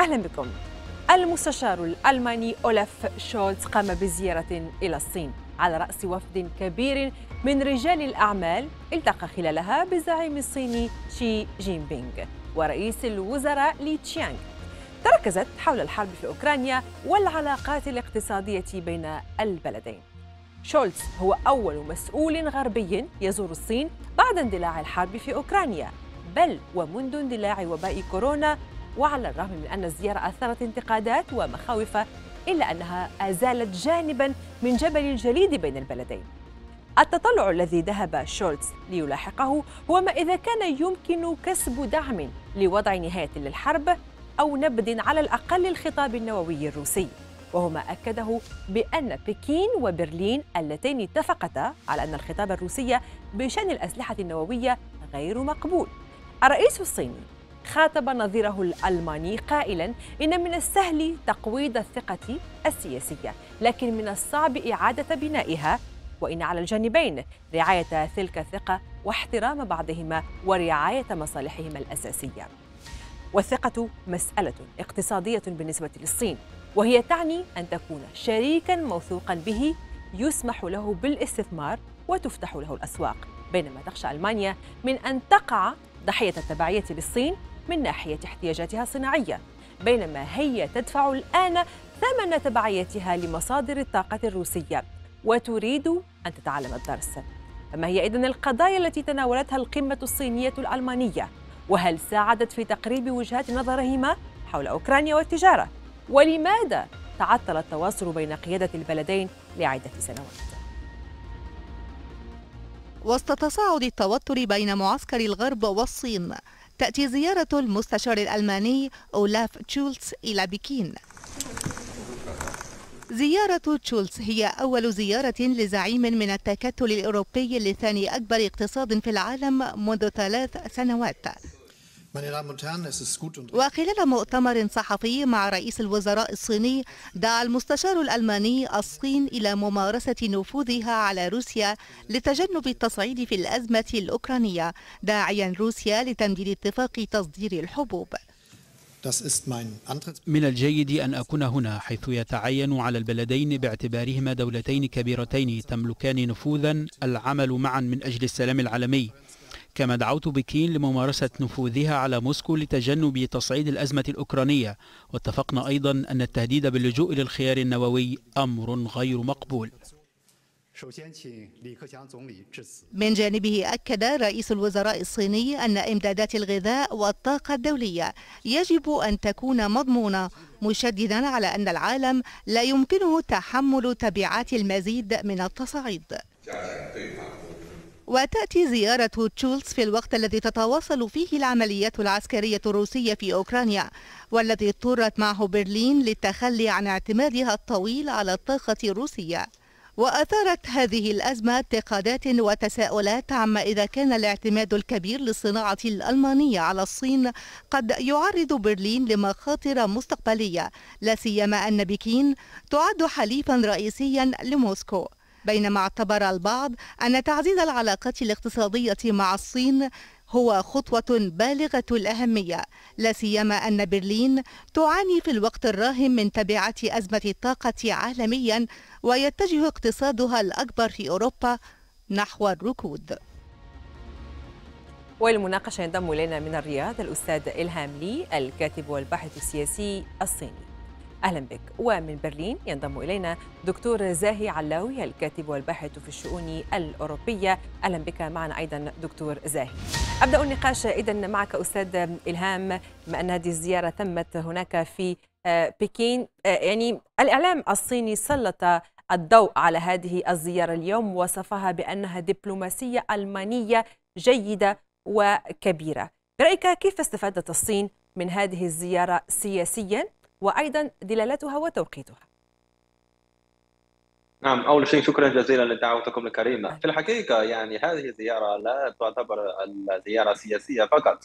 أهلا بكم. المستشار الألماني أولاف شولتز قام بزيارة إلى الصين على رأس وفد كبير من رجال الأعمال التقى خلالها بالزعيم الصيني شي جين بينغ ورئيس الوزراء لي تشيانغ. تركزت حول الحرب في أوكرانيا والعلاقات الاقتصادية بين البلدين. شولتز هو أول مسؤول غربي يزور الصين بعد اندلاع الحرب في أوكرانيا بل ومنذ اندلاع وباء كورونا وعلى الرغم من أن الزيارة أثارت انتقادات ومخاوف إلا أنها أزالت جانبا من جبل الجليد بين البلدين. التطلع الذي ذهب شولتز ليلاحقه هو ما إذا كان يمكن كسب دعم لوضع نهاية للحرب أو نبذ على الأقل الخطاب النووي الروسي. وهو ما أكده بأن بكين وبرلين اللتين اتفقتا على أن الخطاب الروسي بشأن الأسلحة النووية غير مقبول. الرئيس الصيني خاطب نظيره الألماني قائلا إن من السهل تقويض الثقة السياسية لكن من الصعب إعادة بنائها. وإن على الجانبين رعاية تلك الثقة واحترام بعضهما ورعاية مصالحهما الأساسية. والثقة مسألة اقتصادية بالنسبة للصين وهي تعني أن تكون شريكا موثوقا به يسمح له بالاستثمار وتفتح له الأسواق. بينما تخشى ألمانيا من أن تقع ضحية التبعية للصين من ناحية احتياجاتها الصناعية بينما هي تدفع الآن ثمن تبعيتها لمصادر الطاقة الروسية وتريد أن تتعلم الدرس. فما هي إذن القضايا التي تناولتها القمة الصينية الألمانية وهل ساعدت في تقريب وجهات نظرهما حول أوكرانيا والتجارة؟ ولماذا تعطل التواصل بين قيادة البلدين لعدة سنوات؟ وسط تصاعد التوتر بين معسكر الغرب والصين تأتي زيارة المستشار الألماني أولاف تشولتز إلى بكين. زيارة تشولتز هي أول زيارة لزعيم من التكتل الأوروبي لثاني أكبر اقتصاد في العالم منذ ثلاث سنوات. وخلال مؤتمر صحفي مع رئيس الوزراء الصيني دعا المستشار الألماني الصين إلى ممارسة نفوذها على روسيا لتجنب التصعيد في الأزمة الأوكرانية داعيا روسيا لتمديد اتفاق تصدير الحبوب. من الجيد أن أكون هنا حيث يتعين على البلدين باعتبارهما دولتين كبيرتين تملكان نفوذا العمل معا من أجل السلام العالمي. كما دعوت بكين لممارسة نفوذها على موسكو لتجنب تصعيد الأزمة الأوكرانية. واتفقنا أيضا أن التهديد باللجوء للخيار النووي أمر غير مقبول. من جانبه أكد رئيس الوزراء الصيني أن إمدادات الغذاء والطاقة الدولية يجب أن تكون مضمونة مشددا على أن العالم لا يمكنه تحمل تبعات المزيد من التصعيد. وتأتي زيارة تشولز في الوقت الذي تتواصل فيه العمليات العسكرية الروسية في أوكرانيا والذي اضطرت معه برلين للتخلي عن اعتمادها الطويل على الطاقة الروسية. وأثارت هذه الأزمة انتقادات وتساؤلات عما إذا كان الاعتماد الكبير للصناعة الألمانية على الصين قد يعرض برلين لمخاطر مستقبلية لا سيما أن بكين تعد حليفا رئيسيا لموسكو. بينما اعتبر البعض أن تعزيز العلاقات الاقتصادية مع الصين هو خطوة بالغة الأهمية. لا سيما أن برلين تعاني في الوقت الراهن من تبعات أزمة الطاقة عالميا ويتجه اقتصادها الأكبر في أوروبا نحو الركود. وللمناقشة ينضم إلينا من الرياض الأستاذ إلهام لي الكاتب والباحث السياسي الصيني. أهلا بك. ومن برلين ينضم إلينا دكتور زاهي علاوي الكاتب والباحث في الشؤون الأوروبية. أهلا بك معنا أيضا دكتور زاهي. أبدأ النقاش إذا معك أستاذ إلهام. بما أن هذه الزيارة تمت هناك في بكين يعني الإعلام الصيني سلط الضوء على هذه الزيارة اليوم وصفها بأنها دبلوماسية ألمانية جيدة وكبيرة. برأيك كيف استفادت الصين من هذه الزيارة سياسيا؟ وأيضا دلالتها وتوقيتها. نعم أول شيء شكرا جزيلا لدعوتكم الكريمة. في الحقيقة يعني هذه الزيارة لا تعتبر الزيارة سياسية فقط.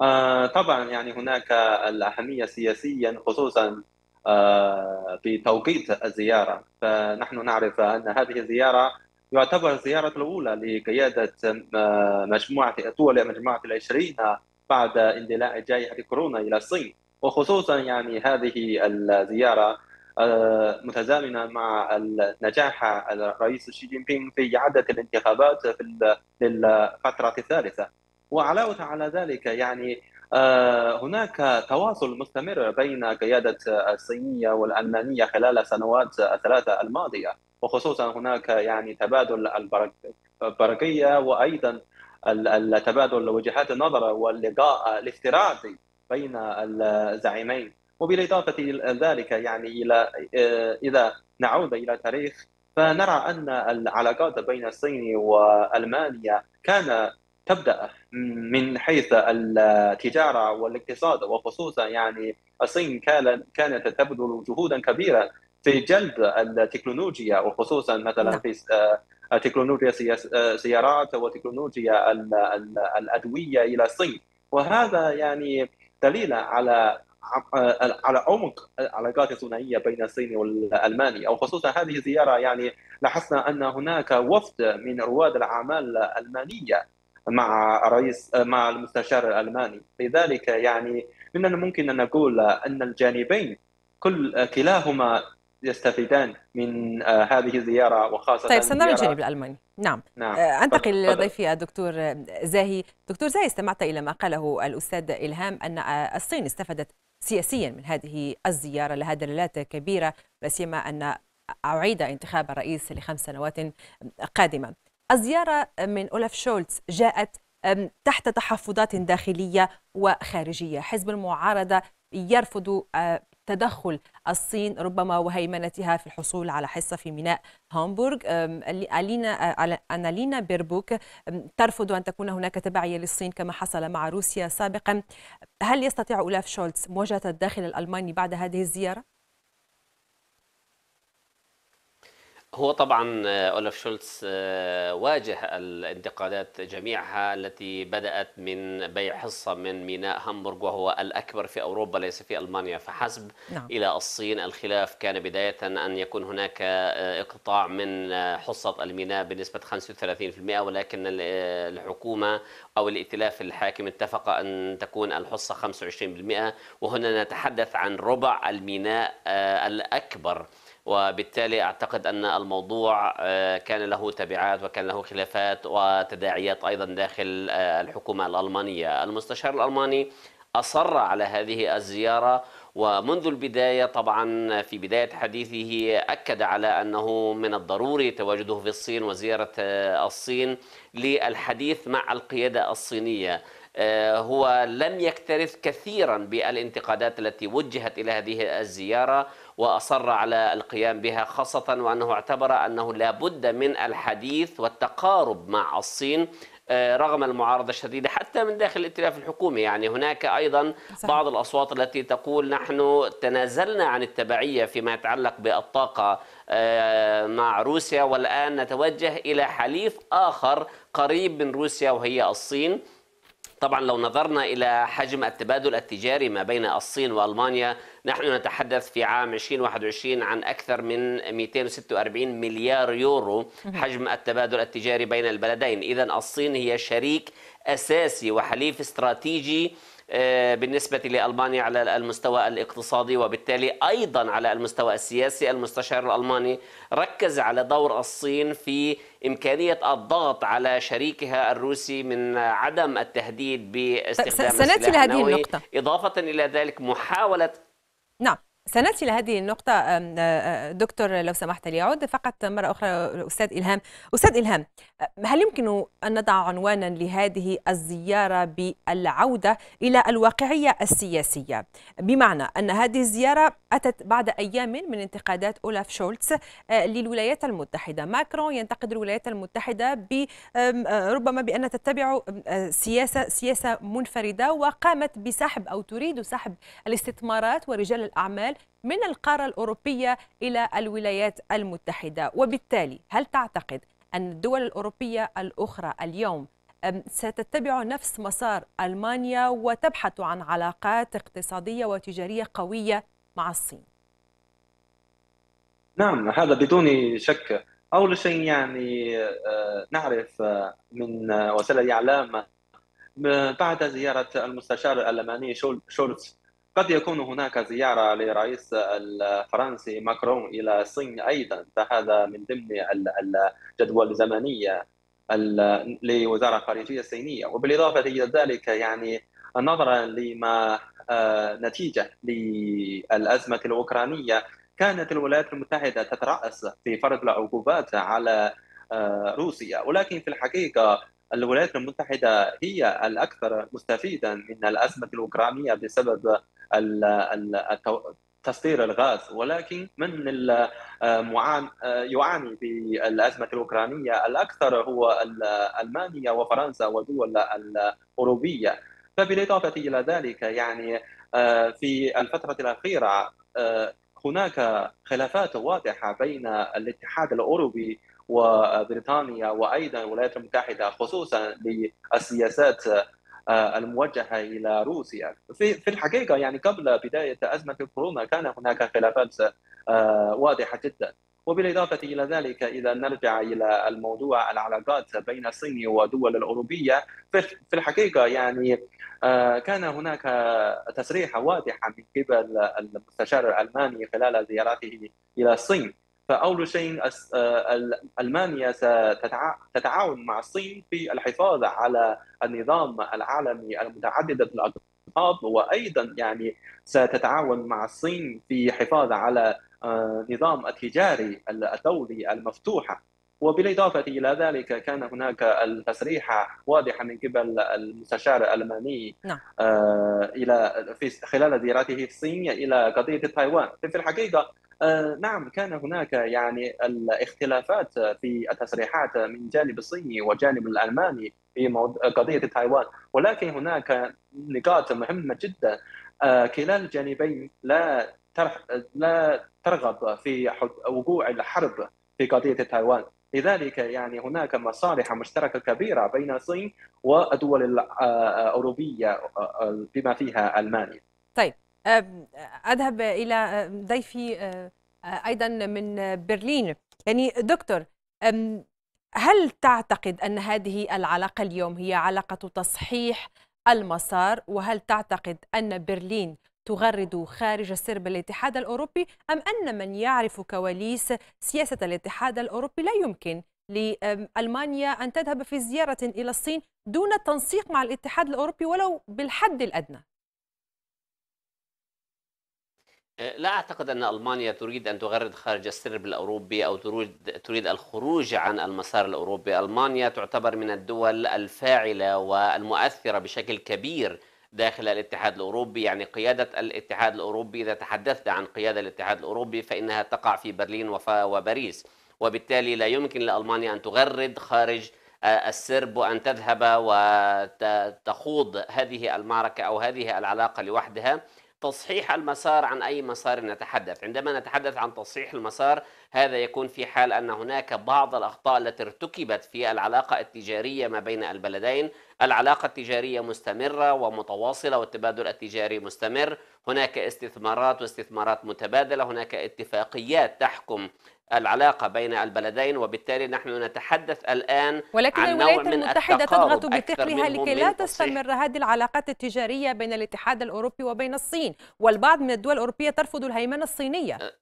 آه طبعا يعني هناك الأهمية سياسيا خصوصا آه بتوقيت الزيارة. فنحن نعرف أن هذه الزيارة يعتبر الزيارة الأولى لقيادة مجموعة دول مجموعة العشرين بعد اندلاع جائحة كورونا إلى الصين. وخصوصا يعني هذه الزيارة آه، متزامنة مع نجاح الرئيس شي جين بينغ في اعاده الانتخابات في الفترة الثالثة. وعلاوة على ذلك يعني آه، هناك تواصل مستمر بين قيادة الصينية والألمانية خلال السنوات الثلاثة الماضية. وخصوصا هناك يعني تبادل البرقية وأيضا التبادل وجهات النظر واللقاء الافتراضي بين الزعيمين. وبالإضافة إلى ذلك يعني إلى آه، إذا نعود إلى التاريخ فنرى أن العلاقات بين الصين وألمانيا كان تبدأ من حيث التجارة والاقتصاد. وخصوصا يعني الصين كانت تبذل جهودا كبيره في جلب التكنولوجيا. وخصوصا مثلا نعم. في آه، تكنولوجيا السيارات وتكنولوجيا الأدوية إلى الصين. وهذا يعني دليل على على عمق العلاقات الثنائية بين الصين والألماني أو خصوصا هذه الزيارة يعني لاحظنا أن هناك وفد من رواد الأعمال الألمانية مع رئيس مع المستشار الألماني. لذلك يعني من الممكن أن نقول أن الجانبين كل كلاهما يستفيدان من هذه الزيارة وخاصة طيب سنرى الجانب الالماني نعم, نعم. آه، أنتقل لضيفي الدكتور زاهي. دكتور زاهي استمعت إلى ما قاله الأستاذ إلهام أن الصين استفادت سياسيا من هذه الزيارة لها دلالات كبيرة لا سيما أن أعيد انتخاب الرئيس لخمس سنوات قادمة. الزيارة من أولاف شولتز جاءت تحت تحفظات داخلية وخارجية. حزب المعارضة يرفض تدخل الصين ربما وهيمنتها في الحصول على حصة في ميناء هامبورغ ألينا أنالينا بيربوك ترفض أن تكون هناك تبعية للصين كما حصل مع روسيا سابقا هل يستطيع أولاف شولتز مواجهة الداخل الألماني بعد هذه الزيارة؟ هو طبعا آه، أولف شولتز آه، واجه الانتقادات جميعها التي بدأت من بيع حصة من ميناء هامبورغ وهو الأكبر في أوروبا ليس في ألمانيا. فحسب نعم. إلى الصين الخلاف كان بداية أن يكون هناك آه، اقتطاع من حصة الميناء بنسبة 35% ولكن الحكومة أو الائتلاف الحاكم اتفق أن تكون الحصة 25% وهنا نتحدث عن ربع الميناء الأكبر. وبالتالي أعتقد أن الموضوع آه، كان له تبعات وكان له خلافات وتداعيات أيضا داخل آه، الحكومة الألمانية. المستشار الألماني أصر على هذه الزيارة ومنذ البداية طبعا في بداية حديثه أكد على أنه من الضروري تواجده في الصين وزيارة آه، الصين للحديث مع القيادة الصينية. هو لم يكترث كثيرا بالانتقادات التي وجهت إلى هذه الزيارة. وأصر على القيام بها خاصة وأنه اعتبر أنه لا بد من الحديث والتقارب مع الصين آه، رغم المعارضة الشديدة حتى من داخل الائتلاف الحكومي. يعني هناك أيضا بعض الأصوات التي تقول نحن تنازلنا عن التبعية فيما يتعلق بالطاقة آه، مع روسيا والآن نتوجه إلى حليف آخر قريب من روسيا وهي الصين. طبعا لو نظرنا إلى حجم التبادل التجاري ما بين الصين وألمانيا نحن نتحدث في عام 2021 عن أكثر من 246 مليار يورو حجم التبادل التجاري بين البلدين. إذا الصين هي شريك أساسي وحليف استراتيجي آه، بالنسبة لألمانيا على المستوى الاقتصادي وبالتالي أيضا على المستوى السياسي. المستشار الألماني ركز على دور الصين في إمكانية الضغط على شريكها الروسي من عدم التهديد باستخدام سنأتي لهذه النقطة. إضافة إلى ذلك محاولة نعم سنأتي لهذه النقطة دكتور لو سمحت لي أعود فقط مرة أخرى أستاذ إلهام. أستاذ إلهام هل يمكن أن نضع عنوانا لهذه الزيارة بالعودة إلى الواقعية السياسية؟ بمعنى أن هذه الزيارة أتت بعد أيام من انتقادات أولاف شولتز للولايات المتحدة. ماكرون ينتقد الولايات المتحدة ربما بأن تتبع سياسة سياسة منفردة وقامت بسحب أو تريد سحب الاستثمارات ورجال الأعمال من القارة الأوروبية إلى الولايات المتحدة. وبالتالي هل تعتقد أن الدول الأوروبية الأخرى اليوم ستتبع نفس مسار ألمانيا وتبحث عن علاقات اقتصادية وتجارية قوية مع الصين؟ نعم هذا بدون شك. أول شيء يعني آه، نعرف آه، من وسائل الإعلام بعد زيارة المستشار الألماني شولتز قد يكون هناك زيارة لرئيس الفرنسي ماكرون إلى الصين أيضا فهذا من ضمن الجدول الزمنية لوزارة الخارجية الصينية. وبالإضافة إلى ذلك يعني نظرا لما آه، نتيجة للأزمة الأوكرانية كانت الولايات المتحدة تترأس في فرض العقوبات على آه، روسيا. ولكن في الحقيقة الولايات المتحدة هي الأكثر مستفيدا من الأزمة الأوكرانية بسبب تصدير الغاز ولكن من المعان يعاني بالأزمة الأوكرانية الأكثر هو ألمانيا وفرنسا والدول الأوروبية. فبالإضافة إلى ذلك يعني في الفترة الأخيرة هناك خلافات واضحة بين الاتحاد الأوروبي وبريطانيا وأيضا الولايات المتحدة خصوصا للسياسات آه، الموجهة إلى روسيا. في في الحقيقة يعني قبل بداية أزمة كورونا كان هناك خلافات آه، واضحة جدا. وبالإضافة إلى ذلك إذا نرجع إلى الموضوع العلاقات بين الصين والدول الأوروبية في الحقيقة يعني آه، كان هناك تصريح واضحة من قبل المستشار الألماني خلال زيارته إلى الصين. فأول شيء آه، ألمانيا ستتعاون مع الصين في الحفاظ على النظام العالمي المتعدد الاقطاب وأيضا يعني ستتعاون مع الصين في الحفاظ على آه، نظام التجاري الدولي المفتوحه وبالإضافة إلى ذلك كان هناك التصريح واضحا من قبل المستشار الألماني نعم. آه، إلى في خلال زيارته في الصين إلى قضية تايوان. في الحقيقة آه، نعم كان هناك يعني الاختلافات في التصريحات من جانب الصيني والجانب الألماني في قضية تايوان. ولكن هناك نقاط مهمة جدا آه، كلا الجانبين لا لا ترغب في وقوع الحرب في قضية تايوان. لذلك يعني هناك مصالح مشتركة كبيرة بين الصين والدول الأوروبية بما فيها ألمانيا. طيب أذهب إلى ضيفي أيضا من برلين يعني دكتور هل تعتقد أن هذه العلاقة اليوم هي علاقة تصحيح المسار وهل تعتقد أن برلين تغرد خارج السرب الاتحاد الأوروبي أم أن من يعرف كواليس سياسة الاتحاد الأوروبي لا يمكن لألمانيا أن تذهب في زيارة إلى الصين دون تنسيق مع الاتحاد الأوروبي ولو بالحد الأدنى؟ لا أعتقد أن ألمانيا تريد أن تغرد خارج السرب الأوروبي أو تريد, تريد الخروج عن المسار الأوروبي. ألمانيا تعتبر من الدول الفاعلة والمؤثرة بشكل كبير داخل الاتحاد الأوروبي يعني قيادة الاتحاد الأوروبي. إذا تحدثنا عن قيادة الاتحاد الأوروبي فإنها تقع في برلين وباريس. وبالتالي لا يمكن لألمانيا أن تغرد خارج السرب وأن تذهب وتخوض هذه المعركة أو هذه العلاقة لوحدها. تصحيح المسار عن أي مسار نتحدث. عندما نتحدث عن تصحيح المسار هذا يكون في حال أن هناك بعض الأخطاء التي ارتكبت في العلاقة التجارية ما بين البلدين. العلاقة التجارية مستمرة ومتواصلة والتبادل التجاري مستمر. هناك استثمارات واستثمارات متبادلة. هناك اتفاقيات تحكم العلاقة بين البلدين وبالتالي نحن نتحدث الآن ولكن عن الولايات المتحدة تضغط بثقلها لكي لا تستمر هذه العلاقات التجارية بين الاتحاد الأوروبي وبين الصين. والبعض من الدول الأوروبية ترفض الهيمنة الصينية.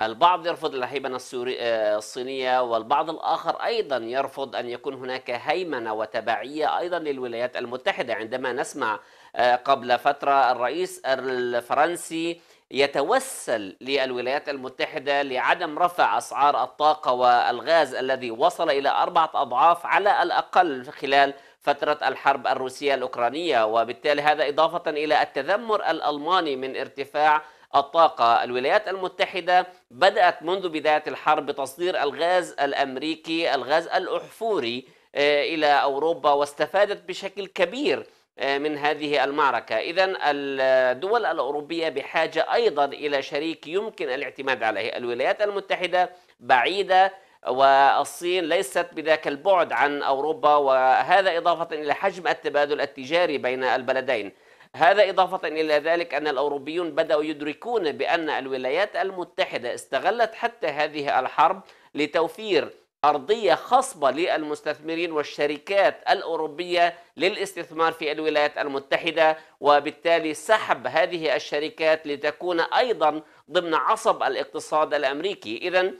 البعض يرفض الهيمنة آه، الصينية والبعض الآخر أيضا يرفض أن يكون هناك هيمنة وتبعية أيضا للولايات المتحدة. عندما نسمع آه، قبل فترة الرئيس الفرنسي يتوسل للولايات المتحدة لعدم رفع أسعار الطاقة والغاز الذي وصل إلى أربعة أضعاف على الأقل خلال فترة الحرب الروسية الأوكرانية وبالتالي هذا إضافة إلى التذمر الألماني من ارتفاع الطاقة. الولايات المتحدة بدأت منذ بداية الحرب بتصدير الغاز الأمريكي الغاز الأحفوري آه، إلى أوروبا واستفادت بشكل كبير آه، من هذه المعركة. إذا الدول الأوروبية بحاجة أيضا إلى شريك يمكن الاعتماد عليه. الولايات المتحدة بعيدة والصين ليست بذاك البعد عن أوروبا وهذا إضافة إلى حجم التبادل التجاري بين البلدين. هذا إضافة إلى ذلك أن الأوروبيون بدأوا يدركون بأن الولايات المتحدة استغلت حتى هذه الحرب لتوفير أرضية خصبة للمستثمرين والشركات الأوروبية للاستثمار في الولايات المتحدة وبالتالي سحب هذه الشركات لتكون أيضا ضمن عصب الاقتصاد الأمريكي. إذا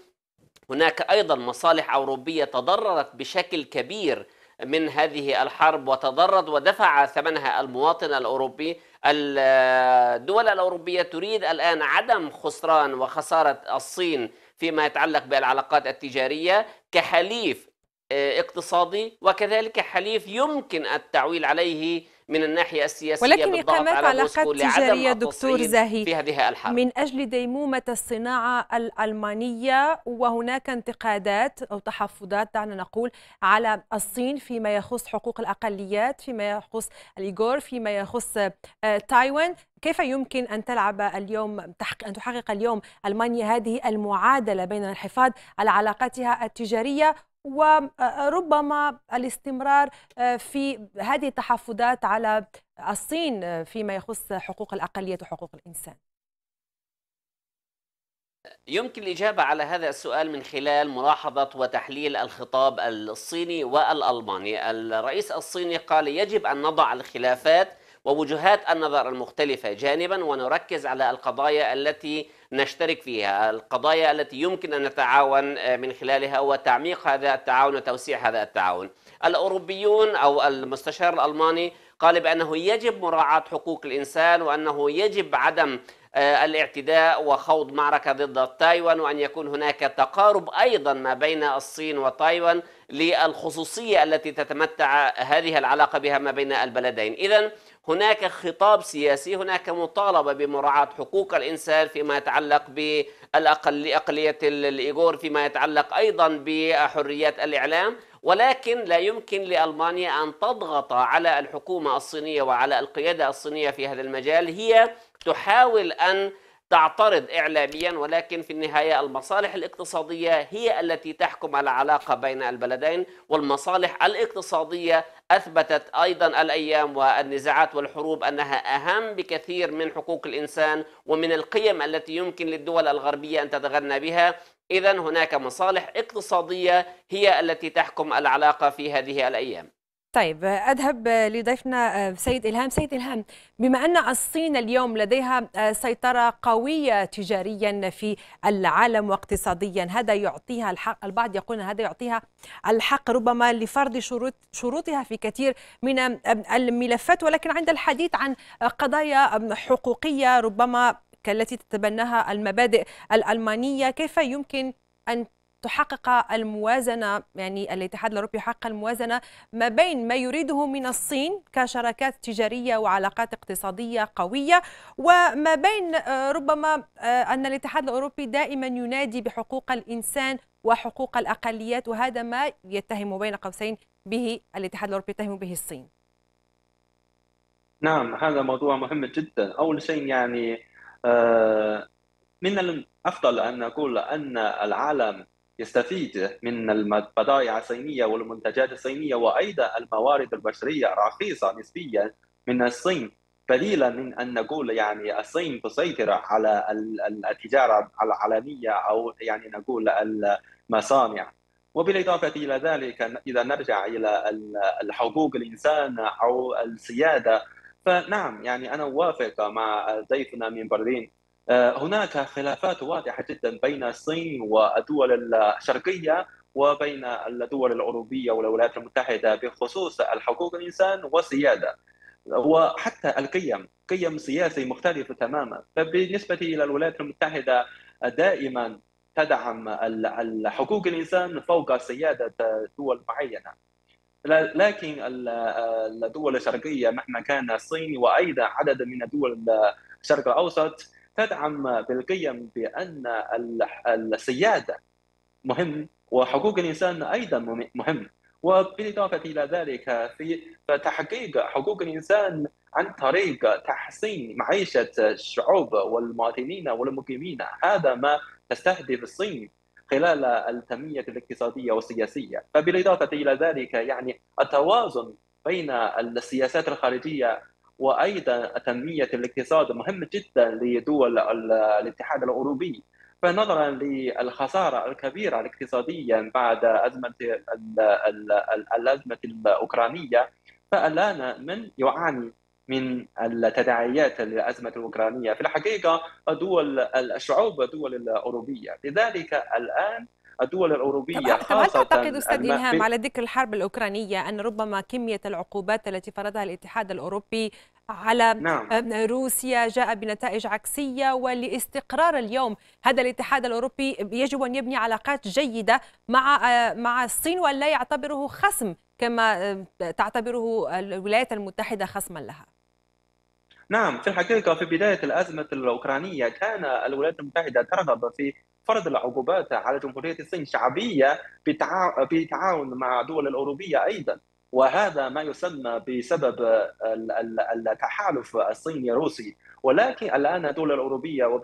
هناك أيضا مصالح أوروبية تضررت بشكل كبير من هذه الحرب وتضرر ودفع ثمنها المواطن الأوروبي. الدول الأوروبية تريد الآن عدم خسران وخسارة الصين فيما يتعلق بالعلاقات التجارية كحليف آه، اقتصادي وكذلك حليف يمكن التعويل عليه من الناحية السياسية ولكن إقامات علاقات تجارية دكتور زاهي في هذه الحرب. من أجل ديمومة الصناعة الألمانية وهناك انتقادات أو تحفظات دعنا نقول على الصين فيما يخص حقوق الأقليات فيما يخص الإيغور فيما يخص آه، تايوان. كيف يمكن أن تلعب اليوم أن تحقق اليوم ألمانيا هذه المعادلة بين الحفاظ على علاقاتها التجارية وربما الاستمرار آه، في هذه التحفظات على الصين آه، فيما يخص حقوق الأقليات وحقوق الإنسان. يمكن الإجابة على هذا السؤال من خلال ملاحظة وتحليل الخطاب الصيني والألماني. الرئيس الصيني قال يجب أن نضع الخلافات ووجهات النظر المختلفة جانبا ونركز على القضايا التي نشترك فيها. القضايا التي يمكن أن نتعاون آه، من خلالها وتعميق هذا التعاون وتوسيع هذا التعاون. الأوروبيون أو المستشار الألماني قال بأنه يجب مراعاة حقوق الإنسان وأنه يجب عدم آه، الاعتداء وخوض معركة ضد تايوان وأن يكون هناك تقارب أيضا ما بين الصين وتايوان. للخصوصية التي تتمتع هذه العلاقة بها ما بين البلدين. إذا هناك خطاب سياسي هناك مطالبة بمراعاة حقوق الإنسان فيما يتعلق بالأقلية الإيغور فيما يتعلق أيضا بحريات الإعلام. ولكن لا يمكن لألمانيا أن تضغط على الحكومة الصينية وعلى القيادة الصينية في هذا المجال. هي تحاول أن تعترض إعلاميا ولكن في النهاية المصالح الاقتصادية هي التي تحكم العلاقة بين البلدين والمصالح الاقتصادية أثبتت أيضا الأيام والنزاعات والحروب أنها أهم بكثير من حقوق الإنسان ومن القيم التي يمكن للدول الغربية أن تتغنى بها. إذا هناك مصالح اقتصادية هي التي تحكم العلاقة في هذه الأيام. طيب أذهب لضيفنا آه، سيد إلهام. سيد إلهام بما أن الصين اليوم لديها آه، سيطرة قوية تجاريا في العالم واقتصاديا هذا يعطيها الحق البعض يقول هذا يعطيها الحق ربما لفرض شروط شروطها في كثير من الملفات ولكن عند الحديث عن قضايا حقوقية ربما كالتي تتبناها المبادئ الألمانية كيف يمكن أن تحقق الموازنة يعني الاتحاد الأوروبي يحقق الموازنة ما بين ما يريده من الصين كشراكات تجارية وعلاقات اقتصادية قوية وما بين آه، ربما آه، أن الاتحاد الأوروبي دائما ينادي بحقوق الإنسان وحقوق الأقليات وهذا ما يتهم بين قوسين به الاتحاد الأوروبي يتهم به الصين. نعم هذا موضوع مهم جدا. أول شيء يعني آه، من الأفضل أن نقول أن العالم يستفيد من البضائع الصينية والمنتجات الصينية وأيضا الموارد البشرية رخيصة نسبيا من الصين. بديلا من أن نقول يعني الصين تسيطر على التجارة العالمية أو يعني نقول المصانع. وبالإضافة إلى ذلك إذا نرجع إلى حقوق الإنسان أو السيادة فنعم يعني أنا أوافق مع ضيفنا من برلين. هناك خلافات واضحة جدا بين الصين والدول الشرقية وبين الدول الأوروبية والولايات المتحدة بخصوص الحقوق الإنسان والسيادة. وحتى القيم قيم سياسي مختلفه تماما. فبالنسبة إلى الولايات المتحدة دائما تدعم حقوق الإنسان فوق سيادة دول معينة. لكن الدول الشرقية مهما كان الصين وأيضا عدد من الدول الشرق الأوسط تدعم بالقيم بأن السيادة مهم وحقوق الإنسان أيضا مهم. وبالإضافة إلى ذلك في تحقيق حقوق الإنسان عن طريق تحسين معيشة الشعوب والمواطنين والمقيمين هذا ما تستهدف الصين خلال التنمية الاقتصادية والسياسية. فبالإضافة إلى ذلك يعني التوازن بين السياسات الخارجية وأيضا تنمية الاقتصاد مهم جدا لدول الاتحاد الأوروبي. فنظرا للخسارة الكبيرة الاقتصاديا بعد أزمة الأزمة الأوكرانية فالآن من يعاني من التداعيات للازمه الأوكرانية؟ في الحقيقة دول الشعوب الدول الأوروبية. لذلك الآن الدول الأوروبية طب هل تعتقد أستاذ إلهام على ذكر الحرب الأوكرانية أن ربما كمية العقوبات التي فرضها الاتحاد الأوروبي على نعم. روسيا جاء بنتائج عكسية ولاستقرار اليوم. هذا الاتحاد الأوروبي يجب أن يبني علاقات جيدة مع مع الصين ولا يعتبره خصم كما تعتبره الولايات المتحدة خصما لها؟ نعم في الحقيقة في بداية الأزمة الأوكرانية كان الولايات المتحدة ترغب في فرض العقوبات على جمهورية الصين شعبية بتعاون مع الدول الأوروبية أيضا. وهذا ما يسمى بسبب التحالف الصيني الروسي. ولكن الآن الدول الأوروبية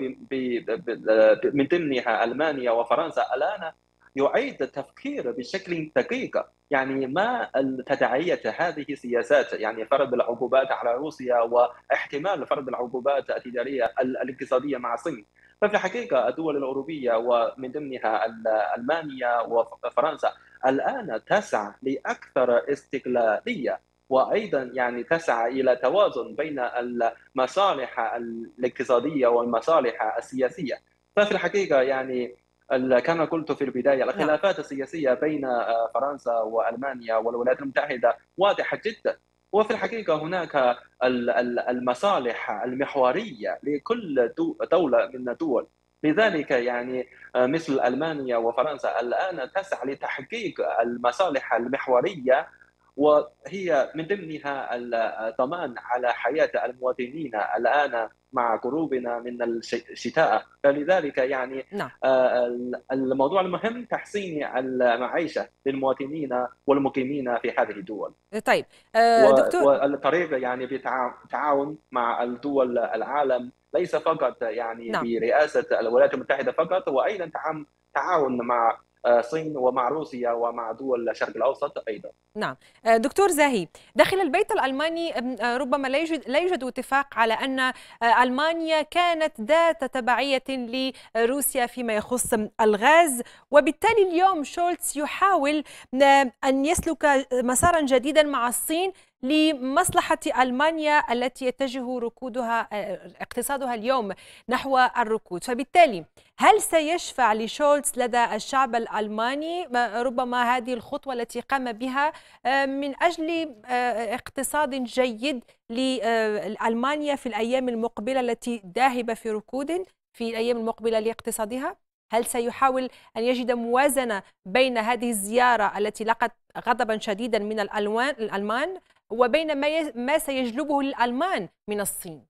من ضمنها ألمانيا وفرنسا الآن يعيد التفكير بشكل دقيق. يعني ما تداعيات هذه السياسات؟ يعني فرض العقوبات على روسيا واحتمال فرض العقوبات التجارية الاقتصادية مع الصين. ففي الحقيقة الدول الأوروبية ومن ضمنها ألمانيا وفرنسا الآن تسعى لأكثر استقلالية وأيضا يعني تسعى إلى توازن بين المصالح الاقتصادية والمصالح السياسية ففي الحقيقة يعني كما قلت في البداية نعم. الخلافات السياسية بين فرنسا وألمانيا والولايات المتحدة واضحة جدا وفي الحقيقة هناك المصالح المحورية لكل دولة من الدول. لذلك يعني آه، مثل ألمانيا وفرنسا الآن تسعى لتحقيق المصالح المحورية وهي من ضمنها الضمان على حياة المواطنين الآن مع قروبنا من الشتاء فلذلك يعني نعم. آه، الموضوع المهم تحسين المعيشة للمواطنين والمقيمين في هذه الدول طيب آه، دكتور والطريقة يعني بتعاون مع الدول العالم ليس فقط يعني نعم. برئاسة الولايات المتحدة فقط وأيضا تعاون مع آه، ومع روسيا ومع دول الشرق الأوسط أيضا. نعم، آه، دكتور زاهي، داخل البيت الألماني آه، ربما لا يوجد لا يوجد اتفاق على أن ألمانيا كانت ذات تبعية لروسيا فيما يخص الغاز، وبالتالي اليوم شولتز يحاول أن يسلك مسارا جديدا مع الصين لمصلحة ألمانيا التي يتجه ركودها اقتصادها اليوم نحو الركود. فبالتالي هل سيشفع لشولتز لدى الشعب الألماني؟ ربما هذه الخطوة التي قام بها من أجل اقتصاد جيد لألمانيا في الأيام المقبلة التي ذاهبة في ركود في الأيام المقبلة لاقتصادها؟ هل سيحاول أن يجد موازنة بين هذه الزيارة التي لقت غضبا شديدا من الألمان؟ وبين ما ما سيجلبه الألمان من الصين.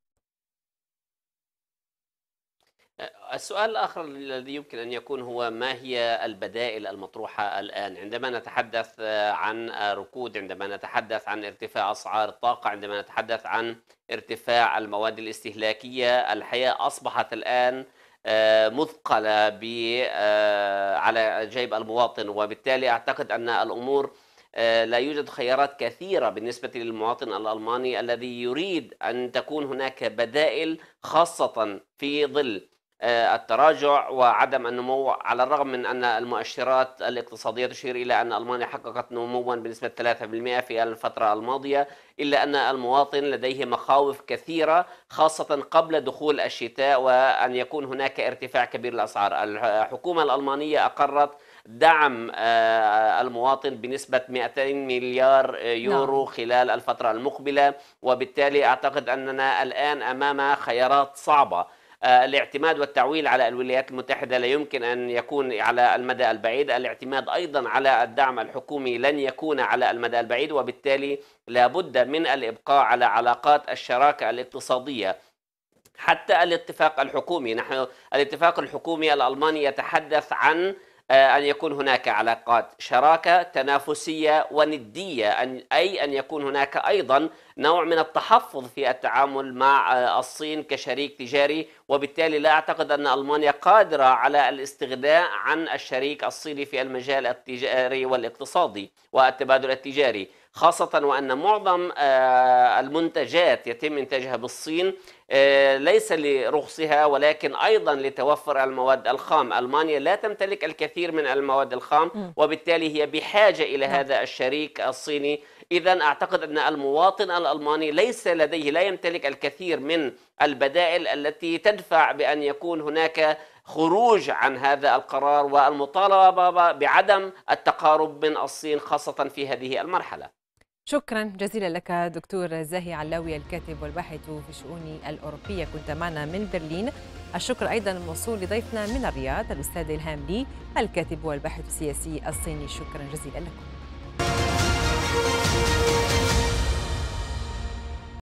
السؤال الآخر الذي يمكن أن يكون هو ما هي البدائل المطروحة الآن؟ عندما نتحدث عن ركود عندما نتحدث عن ارتفاع أسعار الطاقة عندما نتحدث عن ارتفاع المواد الاستهلاكية الحياة أصبحت الآن آه، مثقلة آه، على جيب المواطن. وبالتالي أعتقد أن الأمور لا يوجد خيارات كثيرة بالنسبة للمواطن الألماني الذي يريد أن تكون هناك بدائل خاصة في ظل آه، التراجع وعدم النمو على الرغم من أن المؤشرات الاقتصادية تشير إلى أن ألمانيا حققت نموا بنسبة 3% في الفترة الماضية إلا أن المواطن لديه مخاوف كثيرة خاصة قبل دخول الشتاء وأن يكون هناك ارتفاع كبير للأسعار الحكومة الألمانية أقرت دعم آه، المواطن بنسبة 200 مليار يورو نعم. خلال الفترة المقبلة. وبالتالي أعتقد أننا الآن أمام خيارات صعبة. آه، الاعتماد والتعويل على الولايات المتحدة لا يمكن أن يكون على المدى البعيد. الاعتماد أيضا على الدعم الحكومي لن يكون على المدى البعيد. وبالتالي لابد من الإبقاء على علاقات الشراكة الاقتصادية. حتى الاتفاق الحكومي نحن الاتفاق الحكومي الألماني يتحدث عن أن يكون هناك علاقات شراكة تنافسية وندية أي أن يكون هناك أيضا نوع من التحفظ في التعامل مع آه، الصين كشريك تجاري. وبالتالي لا أعتقد أن ألمانيا قادرة على الاستغناء عن الشريك الصيني في المجال التجاري والاقتصادي والتبادل التجاري. خاصة وأن معظم آه، المنتجات يتم إنتاجها بالصين آه، ليس لرخصها ولكن أيضا لتوفر المواد الخام. ألمانيا لا تمتلك الكثير من المواد الخام وبالتالي هي بحاجة إلى نعم. هذا الشريك الصيني. إذا أعتقد أن المواطن الألماني ليس لديه لا يمتلك الكثير من البدائل التي تدفع بأن يكون هناك خروج عن هذا القرار والمطالبة بعدم التقارب من الصين خاصة في هذه المرحلة. شكرا جزيلا لك دكتور زاهي علاوي الكاتب والباحث في الشؤون الأوروبية. كنت معنا من برلين. الشكر أيضا موصول لضيفنا من الرياض الأستاذ إلهام لي الكاتب والباحث السياسي الصيني. شكرا جزيلا لكم.